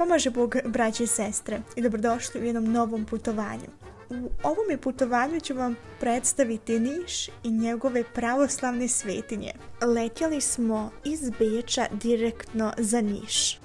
Pomaže Bog braće i sestre i dobrodošli u jednom novom putovanju. U ovom putovanju ću vam predstaviti Niš i njegove pravoslavne svetinje. Letjeli smo iz Beča direktno za Niš.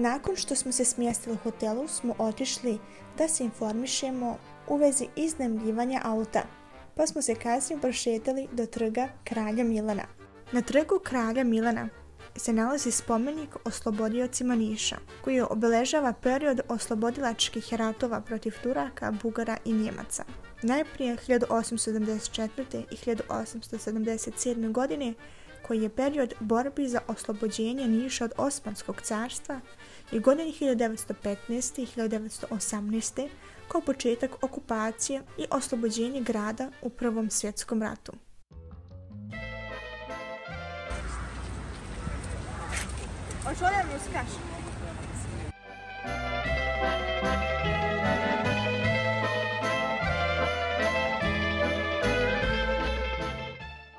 Nakon što smo se smjestili u hotelu smo otišli da se informišemo u vezi iznajmljivanja auta, pa smo se kasnije prošetali do trga Kralja Milana. Na trgu kralja Milana se nalazi spomenik oslobodiocima Niša, koji obeležava period oslobodilačkih ratova protiv Turaka, Bugara i Njemaca. Najprije 1874. i 1877. godine, koji je period borbi za oslobođenje Niša od Osmanskog carstva i godine 1915. i 1918. kao početak okupacije i oslobođenje grada u Prvom svjetskom ratu. Hoću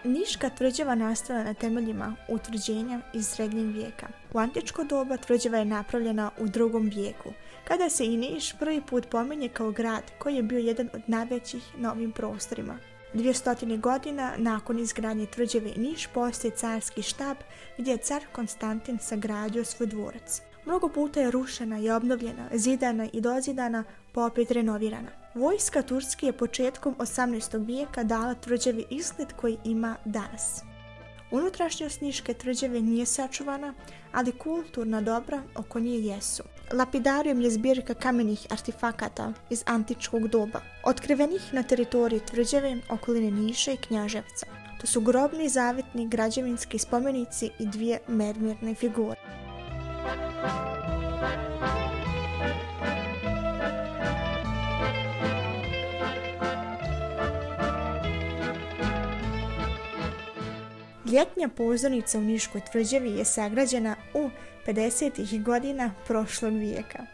Niška tvrđava nastala na temeljima utvrđenja iz srednjeg vijeka. U antičko doba tvrđava je napravljena u drugom vijeku, kada se i Niš prvi put pominje kao grad koji je bio jedan od najvećih na ovim prostorima. stotine godina nakon izgradnje tvrđave Niš postoje carski štab gdje je car Konstantin sagradio svoj dvorac. Mnogo puta je rušena i obnovljena, zidana i dozidana, pa opet renovirana. Vojska Turske je početkom 18. vijeka dala tvrđavi izgled koji ima danas. Unutrašnjost Niške tvrđave nije sačuvana, ali kulturna dobra oko nje jesu. Lapidarium je zbirka kamenih artefakata iz antičkog doba, otkrivenih na teritoriji tvrđave, okoline Niša i Knjaževca. To su grobni zavetni građevinski spomenici i dvije mermirne figure. Ljetnja pozornica u Niškoj tvrđavi je sagrađena u 50. godina prošlog vijeka.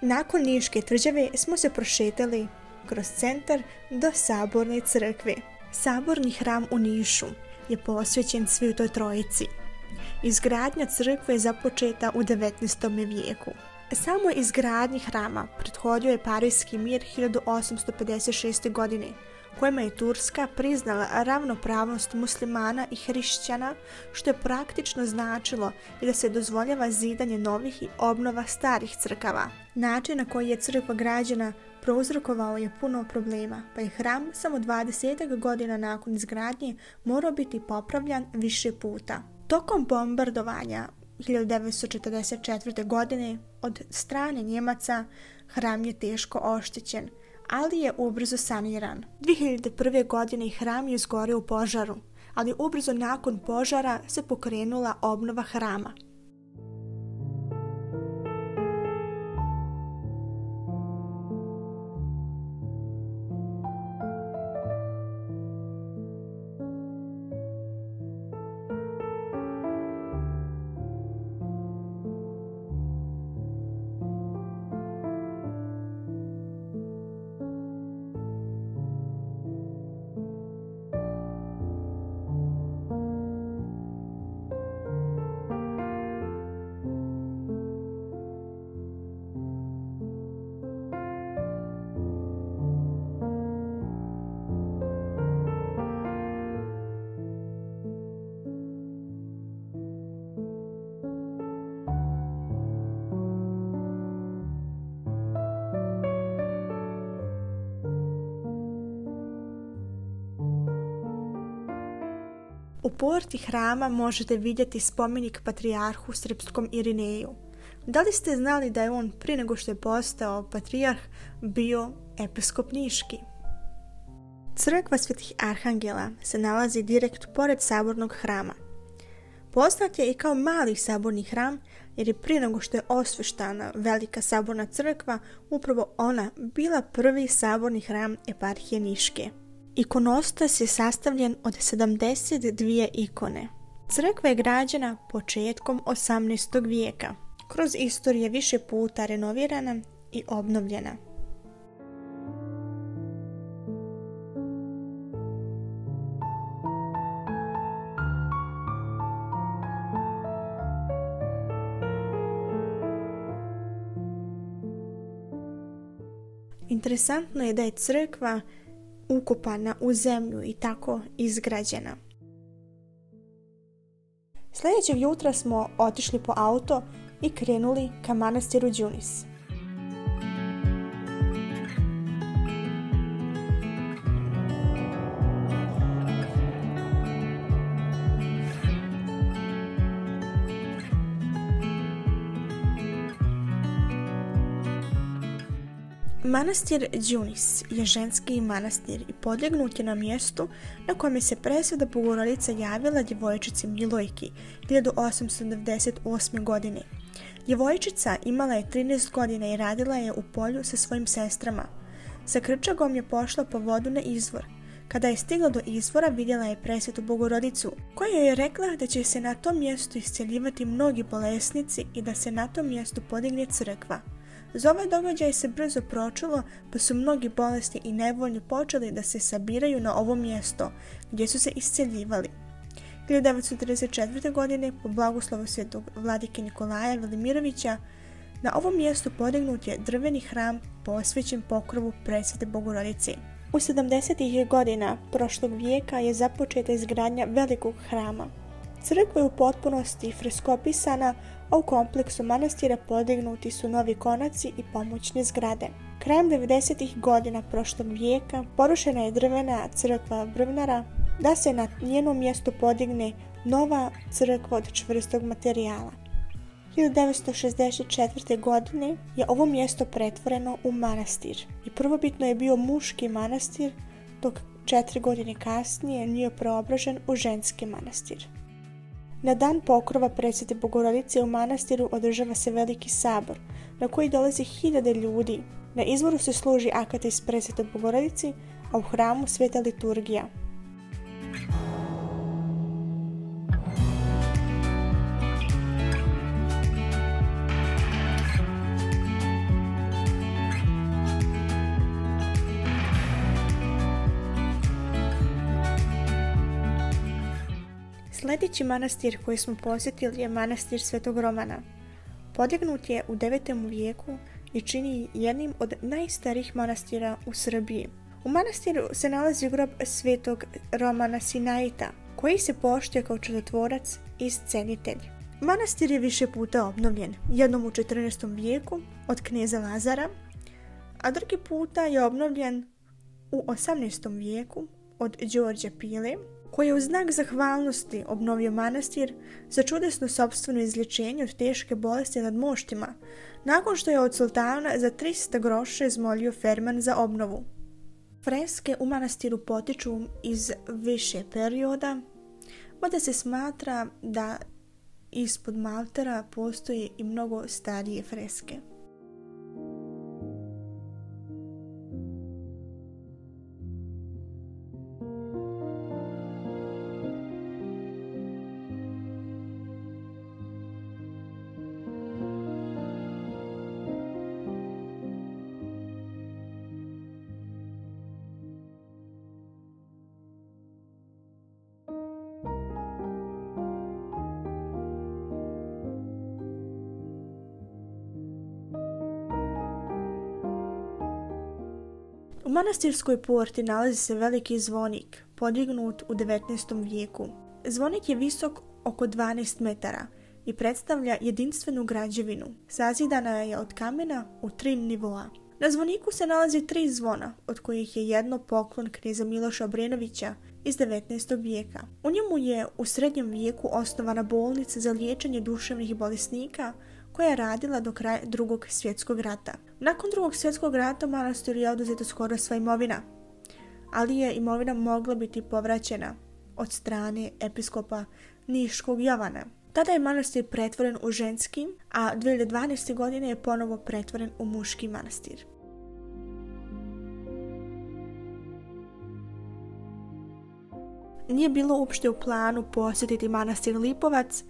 Nakon Niške tvrđave smo se prošetali kroz centar do Saborne crkve. Saborni hram u Nišu je posvećen Svetoj Trojici. Izgradnja crkve je započeta u 19. vijeku. Samo izgradnji hrama prethodio je Parijski mir 1856. godine, kojima je Turska priznala ravnopravnost muslimana i hrišćana, što je praktično značilo i da se dozvoljava zidanje novih i obnova starih crkava. Način na koji je crkva građana prouzrokovao je puno problema, pa je hram samo 20 godina nakon izgradnje morao biti popravljan više puta. Tokom bombardovanja 1944. godine od strane Njemaca hram je teško oštećen, ali je ubrzo saniran. 2001. godine hram je izgorio u požaru, ali ubrzo nakon požara se pokrenula obnova hrama. Porti hrama možete vidjeti spomenik patrijarhu srpskom Irineju. Da li ste znali da je on prije nego što je postao patrijarh bio episkop Niški? Crkva svetih arhangela se nalazi direkt pored sabornog hrama. Poznat je i kao mali saborni hram jer je prije nego što je osveštana velika saborna crkva upravo ona bila prvi saborni hram eparhije Niške. Ikonostas je sastavljen od 72 ikone. Crkva je građena početkom 18. vijeka. Kroz istoriju je više puta renovirana i obnovljena. Interesantno je da je crkva ukopana u zemlju i tako izgrađena. Sljedećeg jutra smo otišli po auto i krenuli ka manastiru Đunis. Manastir Đunis je ženski manastir i podljegnut je na mjestu na kojem je se presveda Bogorodica javila djevojčici Milojki 1898. godine. Djevojčica imala je 13 godina i radila je u polju sa svojim sestrama. Sa krčagom je pošla po vodu na izvor. Kada je stigla do izvora vidjela je presvetu Bogorodicu, koja joj je rekla da će se na tom mjestu isceljivati mnogi bolesnici i da se na tom mjestu podigne crkva. Za ovaj događaj se brzo pročulo, pa su mnogi bolesti i nevoljni počeli da se sabiraju na ovo mjesto, gdje su se isceljivali. 1934. godine, po blagoslovu svetog vladike Nikolaja Velimirovića, na ovom mjestu podignut je drveni hram posvećen pokrovu presvete Bogorodice. U 70. godina prošlog vijeka je započeta izgradnja velikog hrama. Crkva je u potpunosti freskopisana, a u kompleksu manastira podignuti su novi konaci i pomoćne zgrade. Krajem 90. godina prošlog vijeka porušena je drvena crkva Brvnara da se na njenom mjestu podigne nova crkva od čvrstog materijala. 1964. godine je ovo mjesto pretvoreno u manastir i prvobitno je bio muški manastir dok četiri godine kasnije nije preobražen u ženski manastir. Na dan pokrova presvete Bogorodice u manastiru održava se veliki sabor, na koji dolazi hiljade ljudi. Na izvoru se služi akata iz presvete Bogorodici, a u hramu sveta liturgija. Sljedeći manastir koji smo posjetili je manastir Svetog Romana. Podignut je u 9. vijeku i čini jednim od najstarijih manastira u Srbiji. U manastiru se nalazi grob Svetog Romana Sinaita, koji se poštuje kao čudotvorac i scenitelj. Manastir je više puta obnovljen, jednom u 14. vijeku od knjeza Lazara, a drugi puta je obnovljen u 18. vijeku od Đorđa Pile, koji je u znak zahvalnosti obnovio manastir za čudesno sobstveno izlječenje od teške bolesti nad moštima, nakon što je od sultana za 300 groša izmolio Ferman za obnovu. Freske u manastiru potiču iz više perioda, mada se smatra da ispod maltera postoje i mnogo starije freske. Manastirskoj porti nalazi se veliki zvonik, podignut u 19. vijeku. Zvonik je visok oko 12 metara i predstavlja jedinstvenu građevinu. Sazidana je od kamena u tri nivoa. Na zvoniku se nalazi tri zvona, od kojih je jedno poklon knjeza Miloša Obrenovića iz 19. vijeka. U njemu je u srednjem vijeku osnovana bolnica za liječenje duševnih bolesnika koja je radila do kraja drugog svjetskog rata. Nakon drugog svjetskog rata manastiru je oduzeta skoro sva imovina, ali je imovina mogla biti povraćena od strane episkopa Niškog Jovana. Tada je manastir pretvoren u ženski, a 2012. godine je ponovo pretvoren u muški manastir. Nije bilo uopšte u planu posjetiti manastir Lipovac,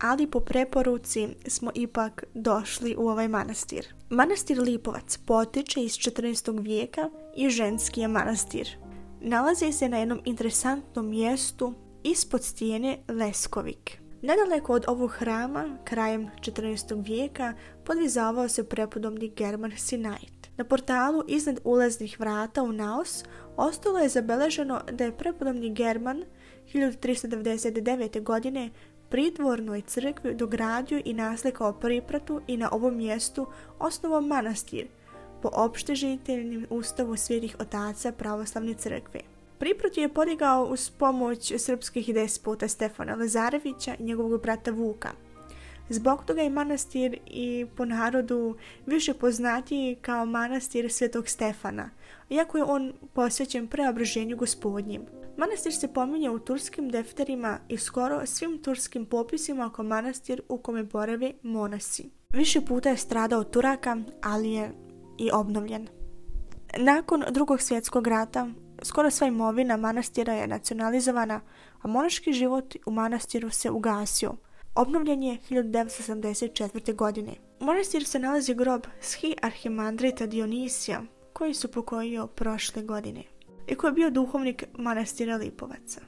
ali po preporuci smo ipak došli u ovaj manastir. Manastir Lipovac potiče iz 14. vijeka i ženski je manastir. Nalazi se na jednom interesantnom mjestu ispod stijene Leskovik. Nedaleko od ovog hrama, krajem 14. vijeka, podvizavao se prepodobni German Sinait. Na portalu iznad ulaznih vrata u Naos ostalo je zabeleženo da je prepodobni German 1399. godine pridvornoj crkvi dogradio i naslikao pripratu i na ovom mjestu osnovao manastir po opštežiteljnim ustavu svijetih otaca pravoslavne crkve. Priprat je podigao uz pomoć srpskih despota Stefana Lazarevića i njegovog brata Vuka. Zbog toga je manastir i po narodu više poznatiji kao manastir Svetog Stefana, iako je on posvećen preobraženju gospodnjim. Manastir se pominje u turskim defterima i skoro svim turskim popisima kao manastir u kome borave monasi. Više puta je stradao Turaka, ali je i obnovljen. Nakon drugog svjetskog rata, skoro sva imovina manastira je nacionalizovana, a monaški život u manastiru se ugasio. Obnovljen je 1974. godine. U manastiru se nalazi grob Schi Arhimandrita Dionisija, koji su pokojio prošle godine i koji je bio duhovnik manastira Lipovaca.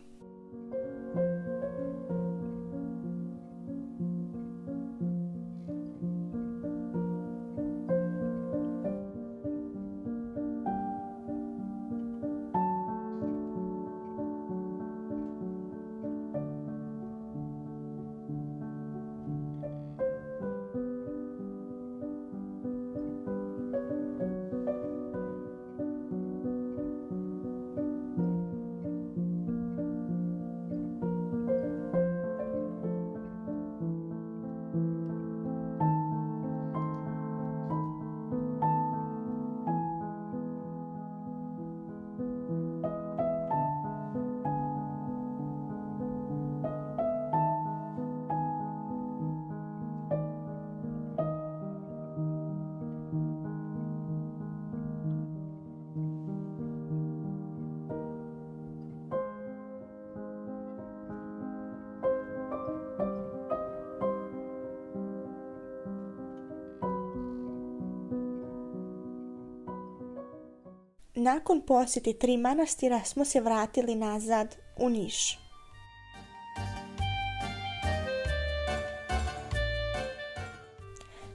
Nakon posjeti tri manastira smo se vratili nazad u Niš.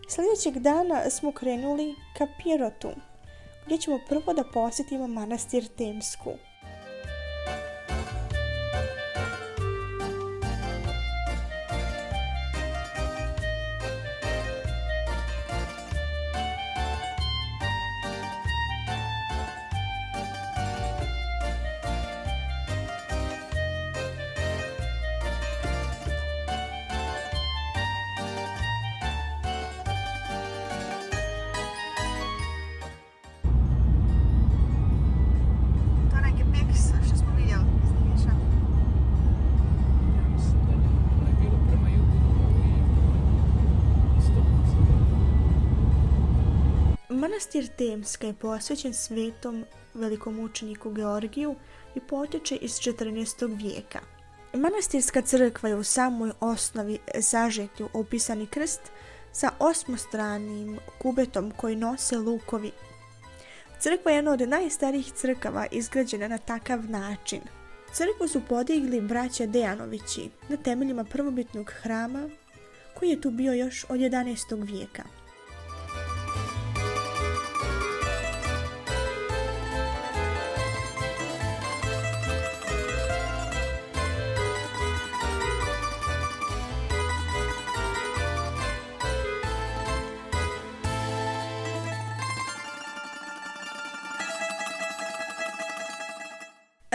Sljedećeg dana smo krenuli ka Pirotu, gdje ćemo prvo da posjetimo manastir Temsku. Manastir Temska je posvećen svetom velikomučeniku Georgiju i potiče iz 14. vijeka. Manastirska crkva je u samoj osnovi zažetlju opisani krst sa osmostranim kubetom koji nose lukovi. Crkva je jedna od najstarijih crkava izgrađena na takav način. Crkvu su podigli braća Dejanovići na temeljima prvobitnog hrama koji je tu bio još od 11. vijeka.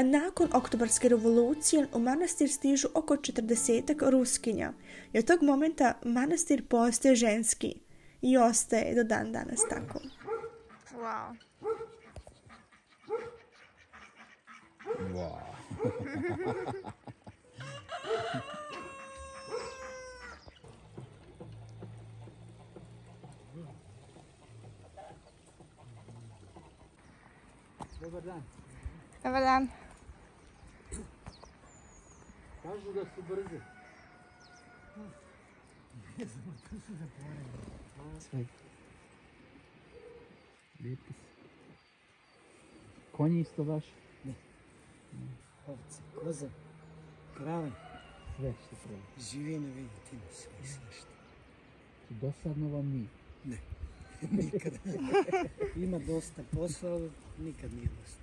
Nakon oktobarske revolucije u manastir stižu oko 40 ruskinja i od tog momenta manastir postaje ženski i ostaje do dan danas tako. Wow. Wow. Dobar dan. Dobar dan. Kažu da su brze. Sve. Lijepi su. Konji isto baš? ovce, koze, krave, Sve što treba. živine vidite ima sve i svašta. Dosadno vam nije. Nikad. Ima dosta posla, ali nikad nije dosta.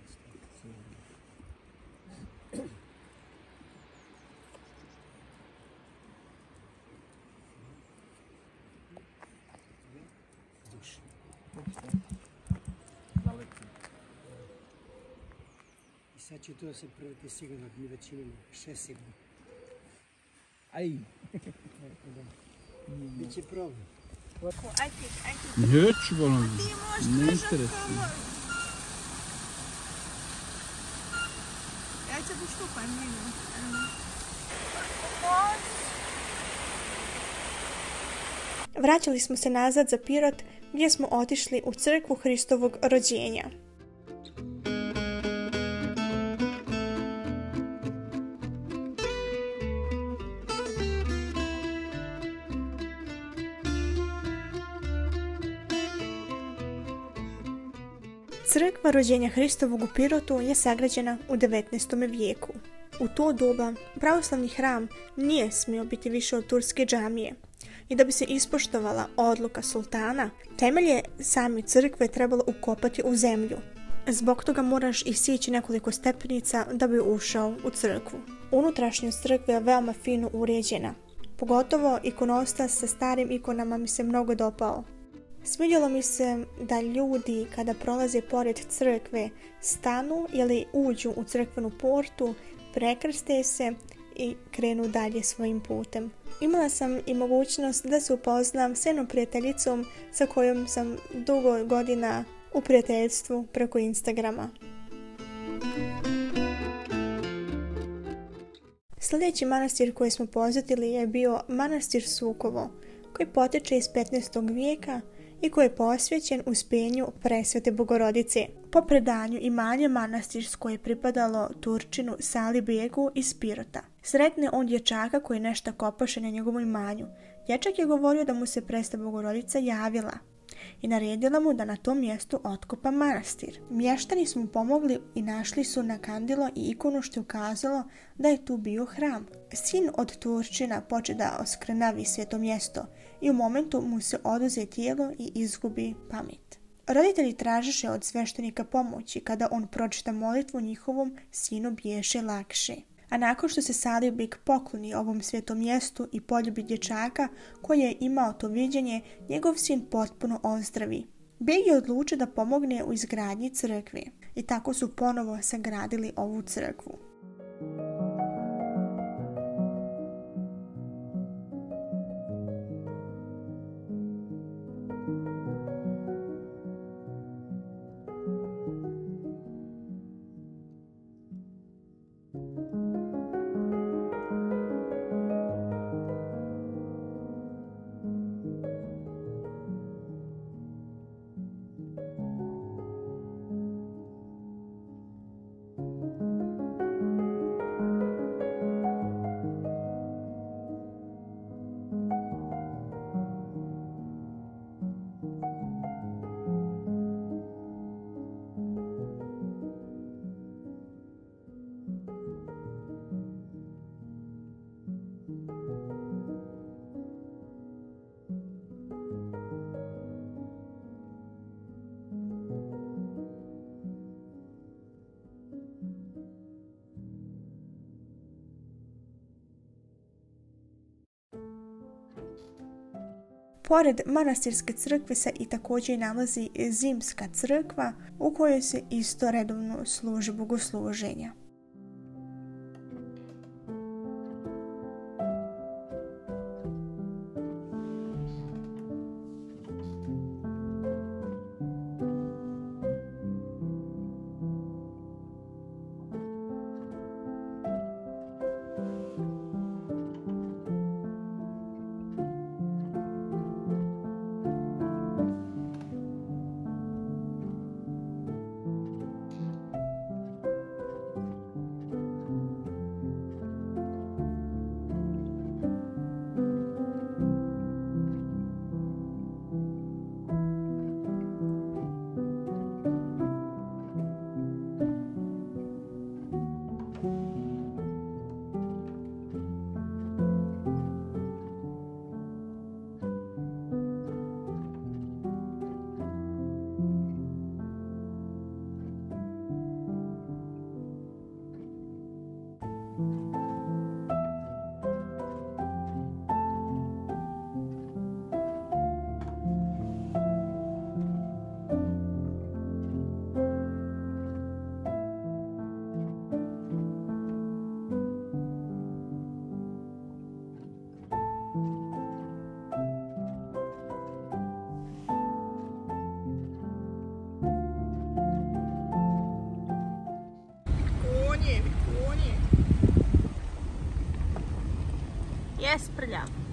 Duša. I sad će to se prviti sigurno, mi već imamo šest sigurno. Aj! Biće problem. Neću volim. Ne interesuje. Ja ću da štupam, vidim. Vraćali smo se nazad za Pirot gdje smo otišli u crkvu Hristovog rođenja. Crkva rođenja Hristovog u Pirotu je sagrađena u 19. vijeku. U to doba pravoslavni hram nije smio biti više od turske džamije i da bi se ispoštovala odluka sultana, temelje same crkve trebalo ukopati u zemlju. Zbog toga moraš isići nekoliko stepenica da bi ušao u crkvu. Unutrašnjost crkve je veoma fino uređena. Pogotovo ikonostas sa starim ikonama mi se mnogo dopao. Svidjelo mi se da ljudi kada prolaze pored crkve stanu ili uđu u crkvenu portu, prekrste se i krenu dalje svojim putem. Imala sam i mogućnost da se upoznam s jednom prijateljicom sa kojom sam dugo godina u prijateljstvu preko Instagrama. Sljedeći manastir koji smo posjetili je bio manastir Sukovo, koji potiče iz 15. vijeka i koji je posvećen uspenju presvete Bogorodice. Po predanju imanje manastirsko je pripadalo Turčinu Sali Begu iz Pirota. Sretne on dječaka koji nešto kopaše na njegovom imanju. Dječak je govorio da mu se presta Bogorodica javila i naredila mu da na tom mjestu otkopa manastir. Mještani su mu pomogli i našli su na kandilo i ikonu što je ukazalo da je tu bio hram. Sin od Turčina poče da oskrenavi sveto mjesto i u momentu mu se oduze tijelo i izgubi pamet. Roditelji tražiše od sveštenika pomoći kada on pročita molitvu njihovom sinu biješe lakše. A nakon što se Salibik pokloni ovom svetom mjestu i poljubi dječaka koji je imao to viđenje, njegov sin potpuno ozdravi. Beg je odlučio da pomogne u izgradnji crkve i tako su ponovo sagradili ovu crkvu. Pored manastirske crkve se i također nalazi zimska crkva u kojoj se isto redovno služi bogosluženja. e é espelhado.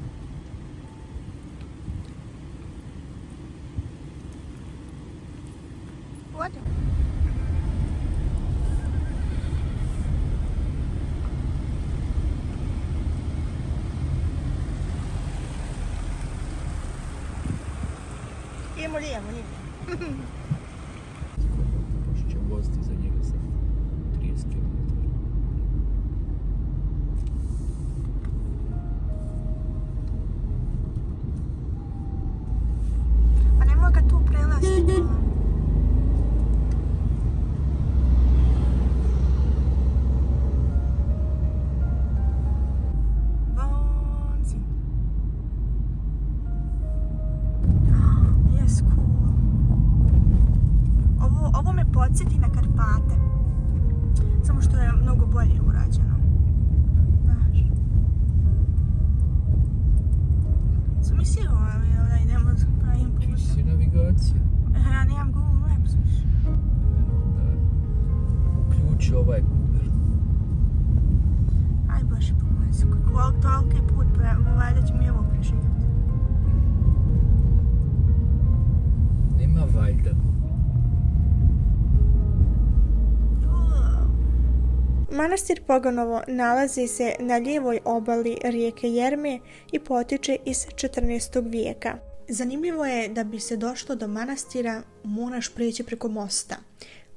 Manastir Poganovo nalazi se na lijevoj obali rijeke Jerme i potiče iz 14. vijeka. Zanimljivo je da bi se došlo do manastira moraš prijeći preko mosta.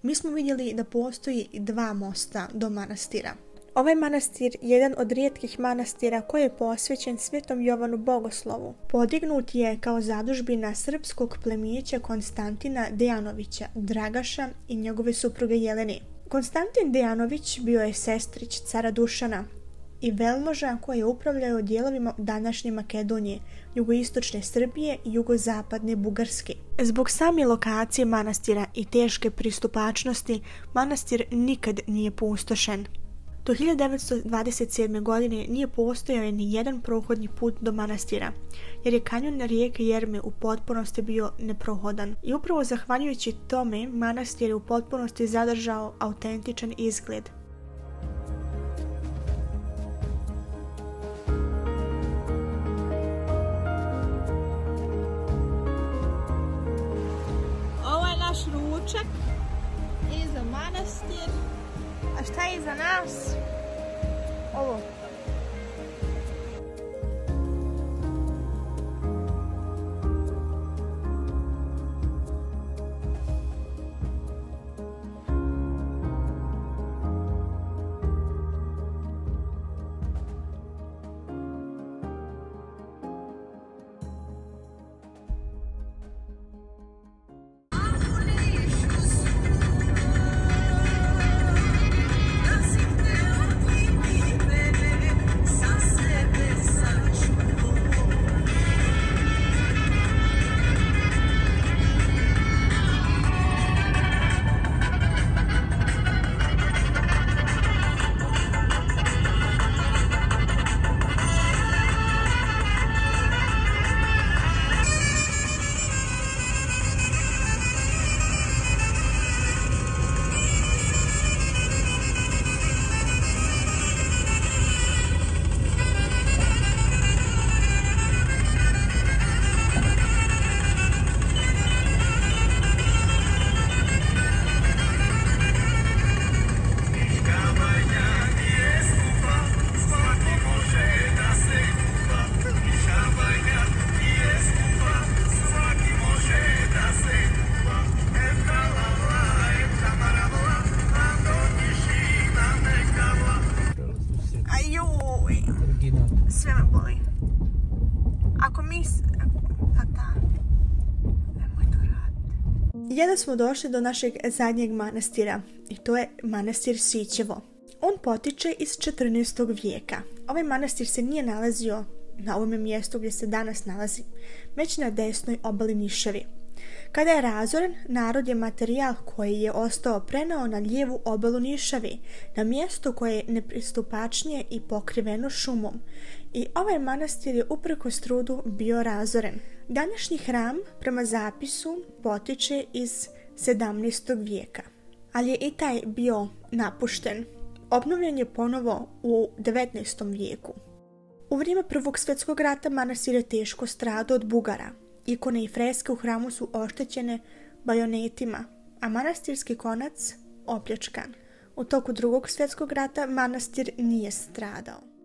Mi smo vidjeli da postoji dva mosta do manastira. Ovaj manastir je jedan od rijetkih manastira koji je posvećen Svetom Jovanu Bogoslovu. Podignut je kao zadužbina srpskog plemića Konstantina Dejanovića, Dragaša i njegove supruge Jelene. Konstantin Dejanović bio je sestrić cara Dušana i velmoža koji je upravljao dijelovima današnje Makedonije, jugoistočne Srbije i jugozapadne Bugarske. Zbog same lokacije manastira i teške pristupačnosti, manastir nikad nije pustošen. Do 1927. godine nije postojao ni jedan prohodni put do manastira, jer je kanjon rijeke Jerme u potpunosti bio neprohodan. I upravo zahvaljujući tome, manastir je u potpunosti zadržao autentičan izgled. Ovo je naš ručak. I za manastir. A šta je Jedan smo došli do našeg zadnjeg manastira i to je manastir Sićevo. On potiče iz 14. vijeka. Ovaj manastir se nije nalazio na ovome mjestu gdje se danas nalazi, već na desnoj obali Niševi. Kada je razoren, narod je materijal koji je ostao prenao na lijevu obalu Nišavi, na mjesto koje je nepristupačnije i pokriveno šumom. I ovaj manastir je uprkos trudu bio razoren. Današnji hram, prema zapisu, potiče iz 17. vijeka. Ali je i taj bio napušten. Obnovljen je ponovo u 19. vijeku. U vrijeme Prvog svjetskog rata manastir je teško stradao od Bugara. Ikone i freske u hramu su oštećene bajonetima, a manastirski konac opljačkan. U toku drugog svjetskog rata manastir nije stradao.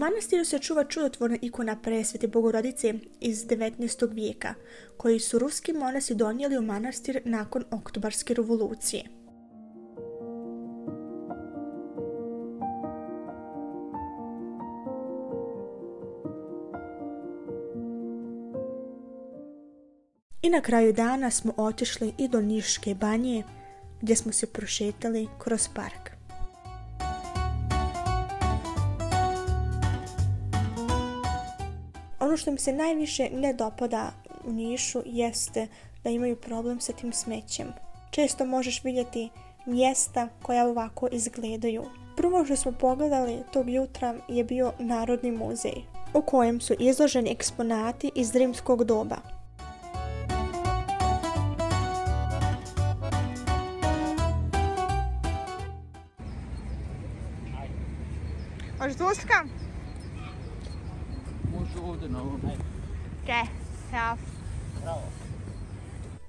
Manastiru se čuva čudotvorna ikona presvete Bogorodice iz 19. vijeka, koji su ruski monasi donijeli u manastir nakon oktobarske revolucije. I na kraju dana smo otišli i do Niške banje, gdje smo se prošetali kroz park. Što mi se najviše ne dopada u Nišu jeste da imaju problem sa tim smećem. Često možeš vidjeti mjesta koja ovako izgledaju. Prvo što smo pogledali tog jutra je bio Narodni muzej, u kojem su izloženi eksponati iz rimskog doba. Hoćeš duska?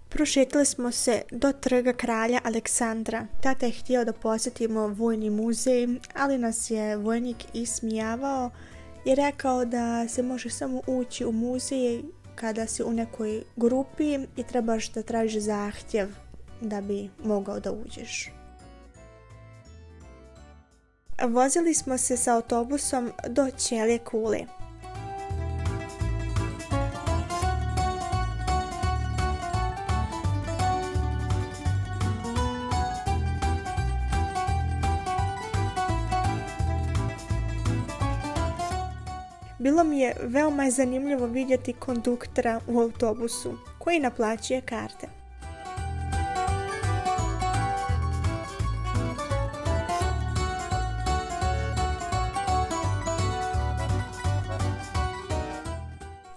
Prošetili smo se do trga kralja Aleksandra. Tata je htio da posjetimo vojni muzej, ali nas je vojnik ismijavao i rekao da se može samo ući u muzej kada si u nekoj grupi i trebaš da traži zahtjev da bi mogao da uđeš. Vozili smo se sa autobusom do Ćelje kule. Bilo mi je veoma zanimljivo vidjeti konduktora u autobusu koji naplaćuje karte.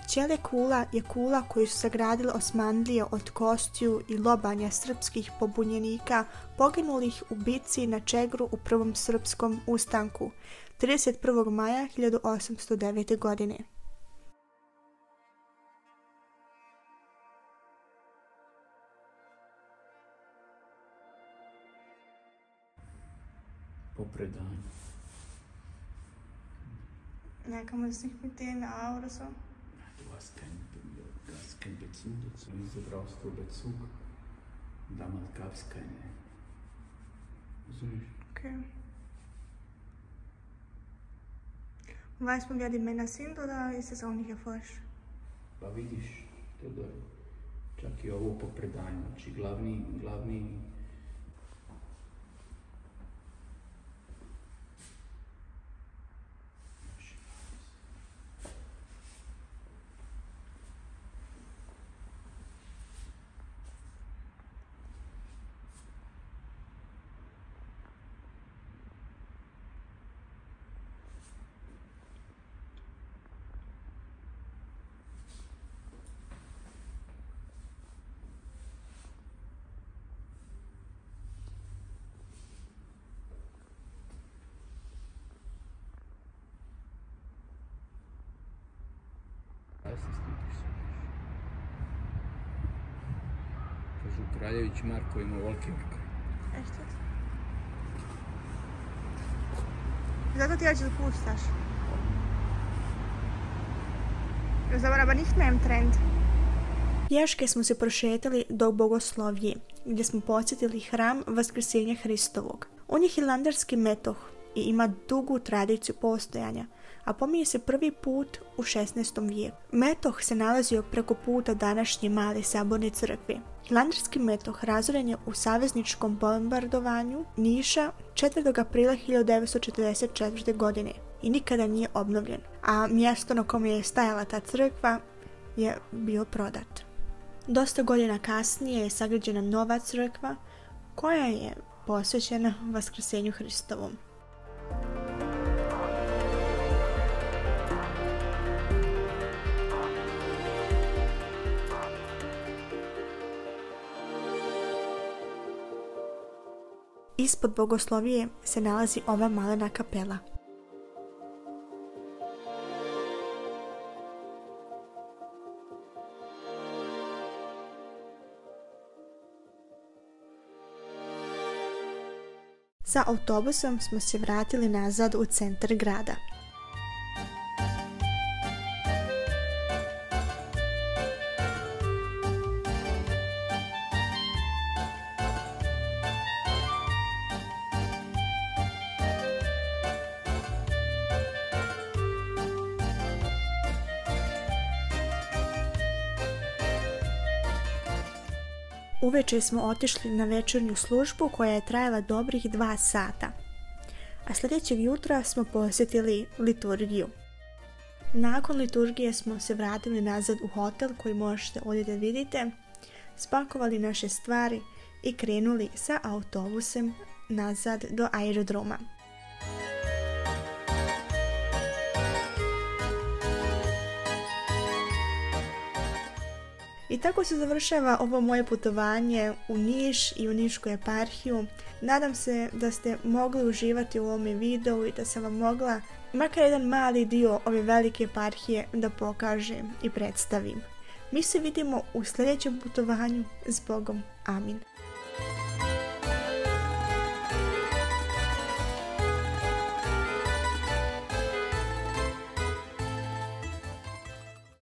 Ćele kula je kula koju su sagradile Osmanlije od kostiju i lobanja srpskih pobunjenika poginulih u bici na Čegru u prvom srpskom ustanku 31. maja 1809. godine. Po predanju. Neka man sich mit denen auch oder so. Du hast keinen, du hast keinen Bezug dazu. Wieso brauchst du Bezug? Damals gab es keine. Nicht? Okay. Und weiß man, wer die Männer sind oder ist es auch nicht? Pa vidiš, to da čak i ovo po predanju. Znači glavni, glavni Das ist nicht so. Kraljević Marko ima volki oko. Ešte. Zato ti hoćeš da puštaš. Das ist aber nicht mehr im Trend. Pješke smo se prošetali do Bogoslovije, gdje smo posjetili hram Vaskrsenja Hristovog. On je hilandarski metoh i ima dugu tradiciju postojanja, a pominje se prvi put u 16. vijeku. Metoh se nalazio preko puta današnje male saborne crkve. Hilandarski metoh razoren je u savezničkom bombardovanju Niša 4. aprila 1944. godine i nikada nije obnovljen, a mjesto na kom je stajala ta crkva je bio prodat. Dosta godina kasnije je sagrađena nova crkva koja je posvećena Vaskrsenju Hristovom. Ispod bogoslovije se nalazi ova malena kapela. Sa autobusom smo se vratili nazad u centar grada. Uveče smo otišli na večernju službu koja je trajala dobrih dva sata. A sljedećeg jutra smo posjetili liturgiju. Nakon liturgije smo se vratili nazad u hotel koji možete ovdje da vidite, spakovali naše stvari i krenuli sa autobusem nazad do aerodroma. I tako se završava ovo moje putovanje u Niš i u Nišku eparhiju. Nadam se da ste mogli uživati u ovome videu i da sam vam mogla makar jedan mali dio ove velike eparhije da pokažem i predstavim. Mi se vidimo u sljedećem putovanju s Bogom. Amin.